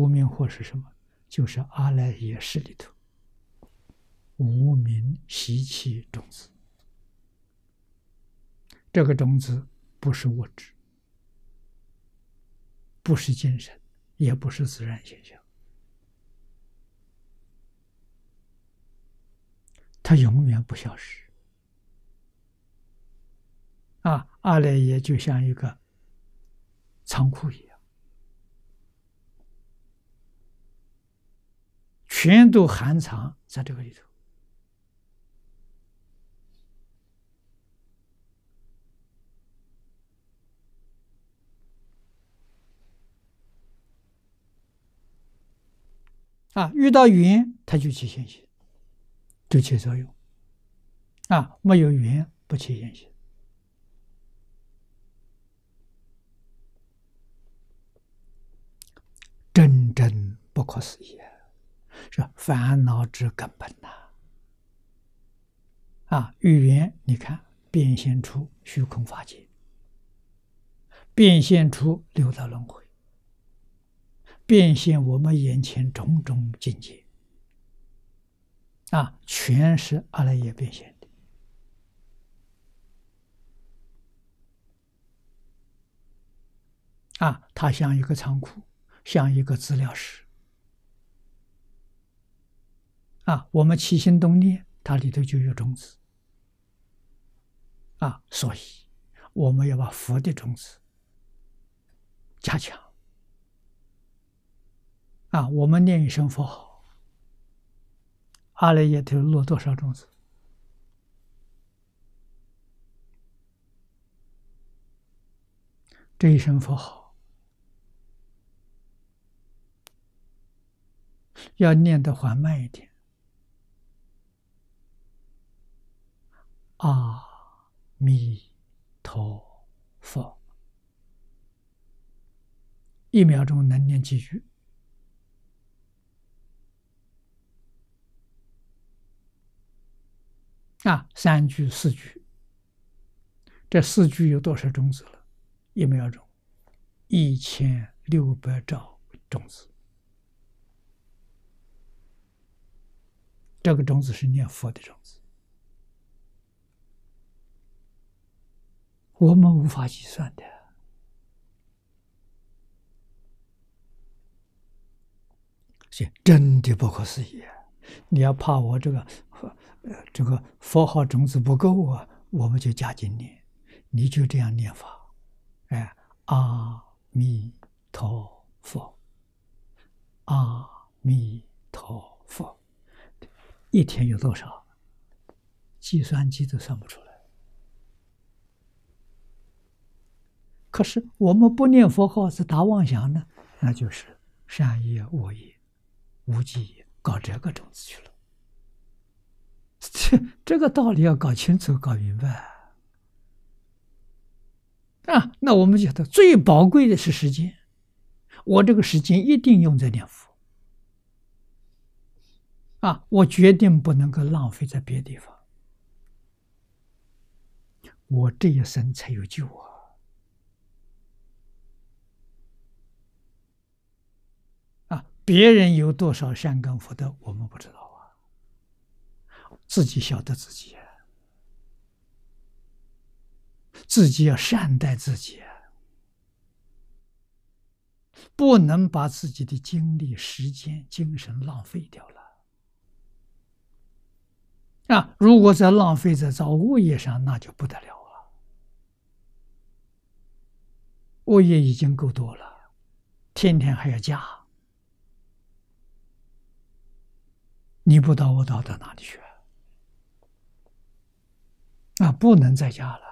无名火是什么？就是阿赖耶识里头无名习气种子。这个种子不是物质，不是精神，也不是自然现象，它永远不消失。啊，阿赖耶就像一个仓库一样，全都含藏在这个里头。啊，遇到缘，它就起现行，就起作用；啊，没有缘，不起现行。真正不可思议，是烦恼之根本呐！啊，语言你看，变现出虚空法界，变现出六道轮回，变现我们眼前种种境界，啊，全是阿赖耶变现的。啊，它像一个仓库。像一个资料室啊，我们起心动念，它里头就有种子啊，所以我们要把佛的种子加强啊。我们念一声佛号，阿赖耶头落多少种子？这一声佛号。要念的缓慢一点。阿弥陀佛，一秒钟能念几句？啊，三句、四句，这四句有多少种子了？一秒钟，一千六百兆种子。这个种子是念佛的种子，我们无法计算的，是真的不可思议。你要怕我这个呃这个佛号种子不够啊，我们就加紧念，你就这样念法，哎，阿弥陀佛，阿弥陀佛。一天有多少？计算机都算不出来。可是我们不念佛号是打妄想呢，那就是善业、恶业、无记业，搞这个种子去了。这 这个道理要搞清楚、搞明白啊！那我们觉得最宝贵的是时间，我这个时间一定用在念佛。啊！我决定不能够浪费在别的地方，我这一生才有救啊！啊，别人有多少善根福德，我们不知道啊，自己晓得自己，自己要善待自己，不能把自己的精力、时间、精神浪费掉了。啊！如果在浪费在造物业上，那就不得了了。物业已经够多了，天天还要加，你不到我到到哪里去啊？啊，不能在家了。